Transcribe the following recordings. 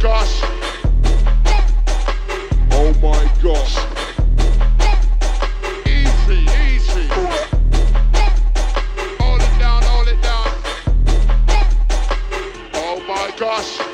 gosh. Oh my gosh. Easy, easy. Hold it down, hold it down. Oh my gosh.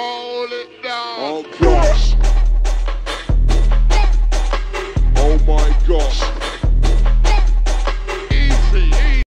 Hold it down. Oh gosh. Oh my gosh.